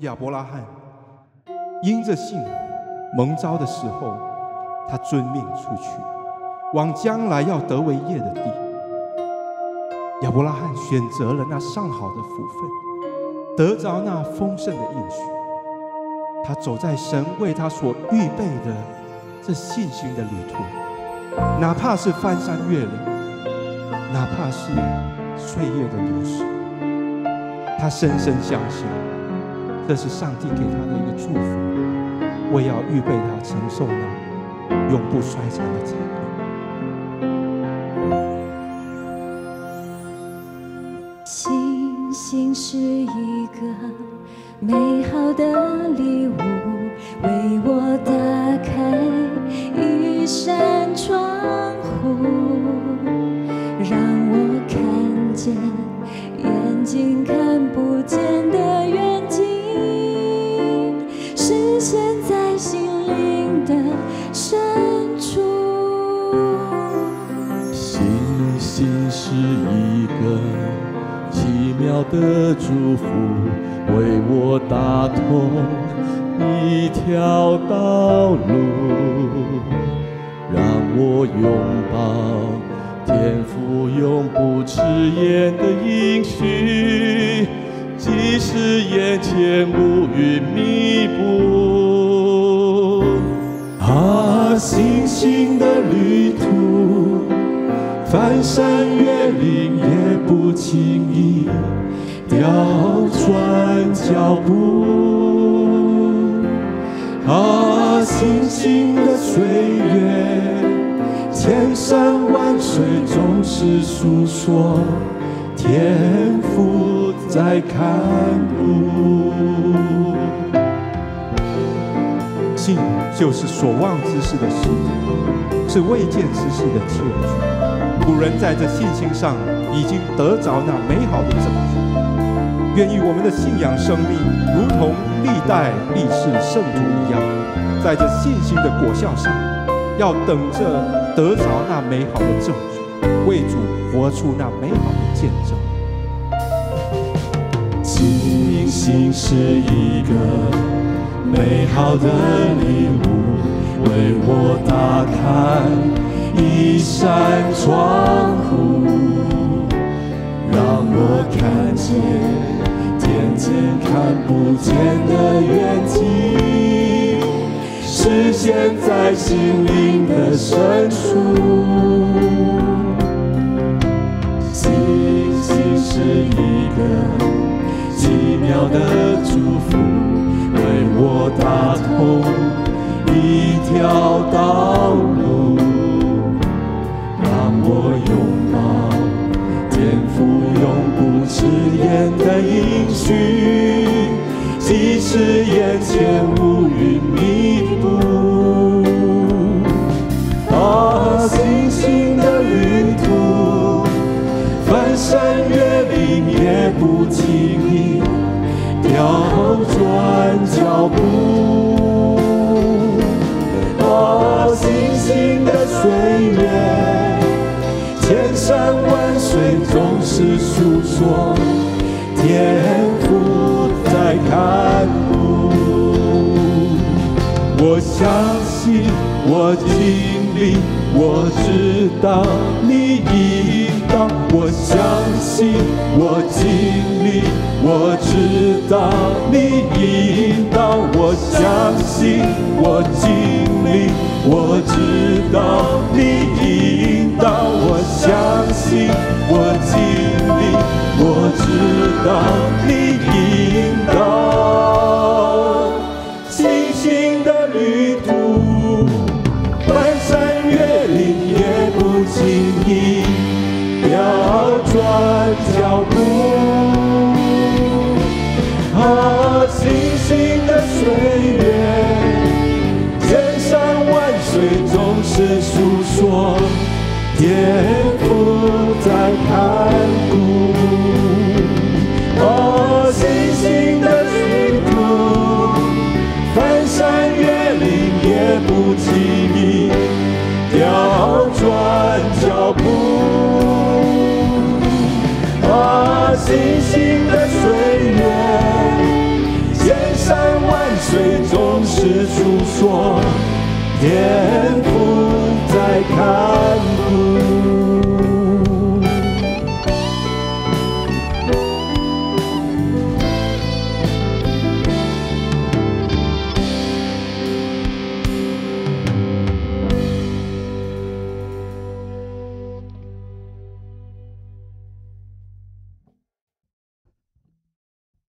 亚伯拉罕因着信蒙召的时候，他遵命出去，往将来要得为业的地。亚伯拉罕选择了那上好的福分，得着那丰盛的应许。他走在神为他所预备的这信心的旅途，哪怕是翻山越岭，哪怕是岁月的流逝，他深深相信。这是上帝给他的一个祝福，我要预备他承受那永不衰残的产业。星星是一个美好的礼物，为我打开的祝福，为我打通一条道路，让我拥抱天赋永不迟延的应许。即使眼前乌云密布，啊，星星的旅途，翻山越岭也轻易调转脚步。啊，星星的岁月，千山万水总是诉说天赋。在看顾，信就是所望之事的实是未见之事的确据。古人在这信心上已经得着那美好的证据。愿意我们的信仰生命，如同历代历世圣徒一样，在这信心的果效上，要等着得着那美好的证据，为主活出那美好的见证。星星是一个美好的礼物，为我打开扇窗户，让我看见天天看不见的远景，实现在心灵的深处。星星是一个。奇妙的祝福，为我打通一条翻山越岭也不轻易。调转脚步，啊，星星的岁月，千山万水总是诉说天赋在看顾。我相信，我经历，我知道你已当。我相信，我经历。我知道你引导，我相信我经历。我知道你不啊，星星的岁月，千山万水总是诉说，颠覆在盘古。啊，星星的净土，翻山越岭也不弃。最总是诉说，天不再看。